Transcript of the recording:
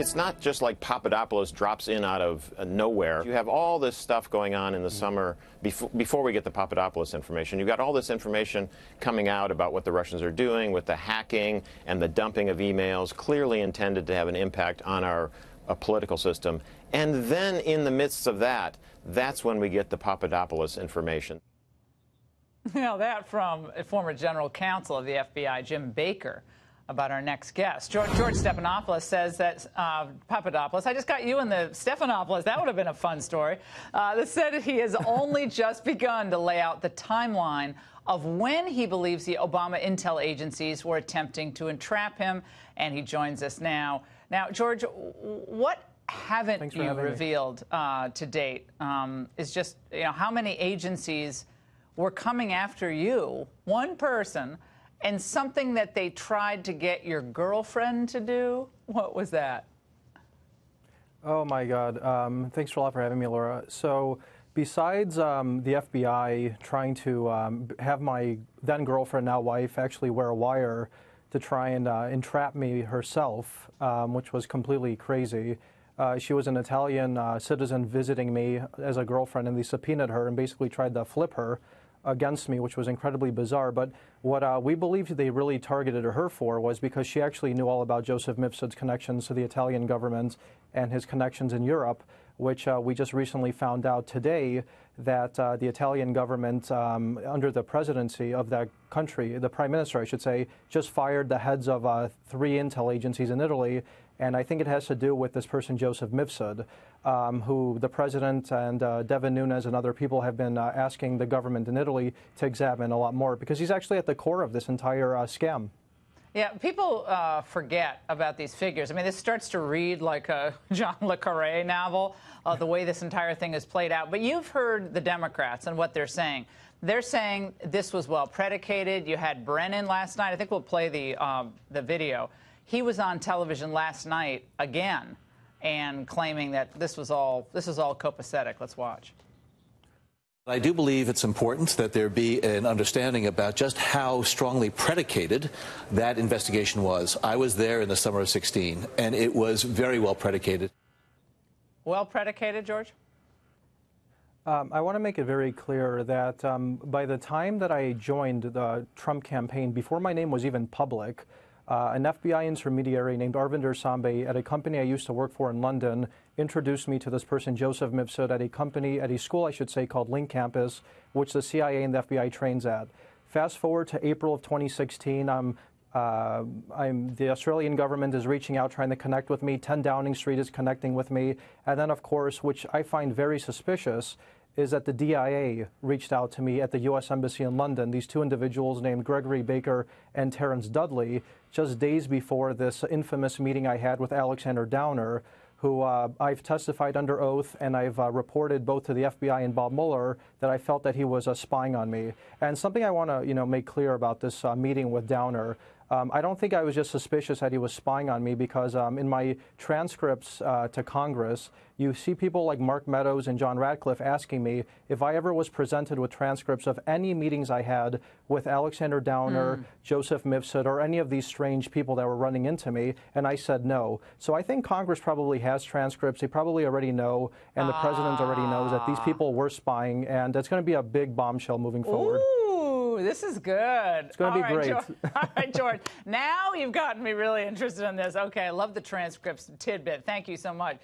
It's not just like Papadopoulos drops in out of uh, nowhere. You have all this stuff going on in the summer before, before we get the Papadopoulos information. You've got all this information coming out about what the Russians are doing with the hacking and the dumping of emails, clearly intended to have an impact on our uh, political system. And then in the midst of that, that's when we get the Papadopoulos information. Now, that from former general counsel of the FBI, Jim Baker about our next guest. George, George Stephanopoulos says that uh, Papadopoulos, I just got you in the Stephanopoulos. That would have been a fun story. Uh, that said he has only just begun to lay out the timeline of when he believes the Obama intel agencies were attempting to entrap him, and he joins us now. Now, George, what haven't you revealed uh, to date um, is just you know how many agencies were coming after you, one person and something that they tried to get your girlfriend to do? What was that? Oh my God. Um, thanks a lot for having me, Laura. So, besides um, the FBI trying to um, have my then girlfriend, now wife, actually wear a wire to try and uh, entrap me herself, um, which was completely crazy. Uh, she was an Italian uh, citizen visiting me as a girlfriend, and they subpoenaed her and basically tried to flip her against me, which was incredibly bizarre. But what uh, we believed they really targeted her for was because she actually knew all about Joseph Mifsud's connections to the Italian government and his connections in Europe, which uh, we just recently found out today that uh, the Italian government, um, under the presidency of that country, the prime minister, I should say, just fired the heads of uh, three intel agencies in Italy and I think it has to do with this person, Joseph Mifsud, um, who the president and uh, Devin Nunes and other people have been uh, asking the government in Italy to examine a lot more because he's actually at the core of this entire uh, scam. Yeah, people uh, forget about these figures. I mean, this starts to read like a John Le Carre novel, uh, the way this entire thing is played out. But you've heard the Democrats and what they're saying. They're saying this was well predicated. You had Brennan last night. I think we'll play the um, the video. He was on television last night again and claiming that this was all this is all copacetic. Let's watch. I do believe it's important that there be an understanding about just how strongly predicated that investigation was. I was there in the summer of 16, and it was very well predicated. Well predicated, George? Um, I want to make it very clear that um, by the time that I joined the Trump campaign, before my name was even public, uh, an FBI intermediary named Arvinder Sambei at a company I used to work for in London introduced me to this person, Joseph Mifsud, at a company, at a school, I should say, called Link Campus, which the CIA and the FBI trains at. Fast forward to April of 2016, I'm uh, the Australian government is reaching out, trying to connect with me. 10 Downing Street is connecting with me. And then, of course, which I find very suspicious, is that the DIA reached out to me at the U.S. Embassy in London. These two individuals named Gregory Baker and Terrence Dudley, just days before this infamous meeting I had with Alexander Downer, who uh, I've testified under oath and I've uh, reported both to the FBI and Bob Mueller that I felt that he was uh, spying on me. And something I want to you know make clear about this uh, meeting with Downer um, I don't think I was just suspicious that he was spying on me because um, in my transcripts uh, to Congress, you see people like Mark Meadows and John Ratcliffe asking me if I ever was presented with transcripts of any meetings I had with Alexander Downer, mm. Joseph Mifsud, or any of these strange people that were running into me, and I said no. So I think Congress probably has transcripts. They probably already know, and the president already knows that these ah. people were spying, and it's going to be a big bombshell moving forward. Ooh this is good. It's going to be right, great. George. All right, George. Now you've gotten me really interested in this. Okay, I love the transcripts tidbit. Thank you so much.